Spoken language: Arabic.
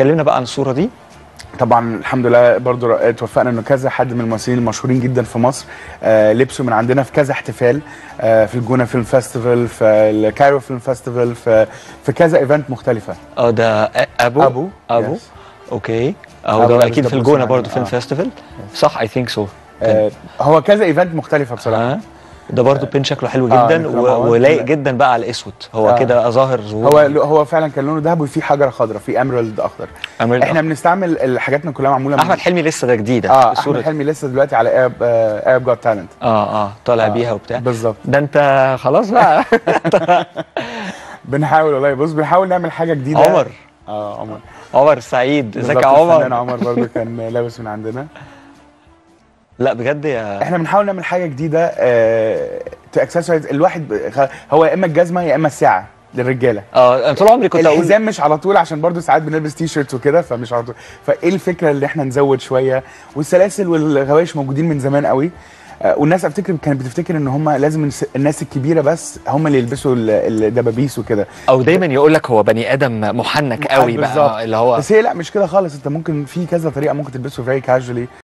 كلمنا بقى عن الصورة دي؟ طبعا الحمد لله برضو اتوفقنا انه كذا حد من الممثلين المشهورين جدا في مصر آه لبسوا من عندنا في كذا احتفال آه في الجونة film festival في ال Cairo film festival في في كذا event مختلفة. آه ده أبو؟ أبو أبو؟ yes. okay. أهو ده أكيد في الجونة. برضه فيلم آه. festival؟ صح I think so آه هو كذا event مختلفة بصراحة. آه ده برضه بين شكله حلو آه، جدا عوض. ولايق جدا بقى على الأسود. هو آه. كده ظاهر ظهور هو هو فعلا كان لونه ذهبي وفيه حجرة خضراء في emerald أخضر. أمير إحنا بنستعمل حاجاتنا كلها معمولة من- أحمد حلمي لسه ده جديده آه الصورة أحمد حلمي لسه دلوقتي على Arab Arabs Got Talent آه آه طالع بيها وبتاع. بالظبط. ده أنت خلاص بقى. بنحاول والله. بص بنحاول نعمل حاجة جديدة. عمر. آه عمر. عمر السعيد إزيك يا عمر؟ عمر برضه كان لابس من عندنا. لا بجد يا إحنا بنحاول نعمل حاجة جديدة two accessories الواحد هو يا إما الجزمة يا إما الساعة للرجالة. آه أنا طول عمري كنت أقول الحزام مش على طول عشان برضو ساعات بنلبس تي شيرت وكده فمش على طول. فإيه الفكرة اللي إحنا نزود شوية؟ والسلاسل والغوايش موجودين من زمان قوي. آه، والناس أفتكر كانت بتفتكر إن هم لازم الناس الكبيرة بس هم اللي يلبسوا ال- الدبابيس وكده. أو دايما يقول لك هو بني آدم محنك قوي. بقى اللي هو بس هي لا مش كده خالص. أنت ممكن في كذا طريقة ممكن تلبسه very casually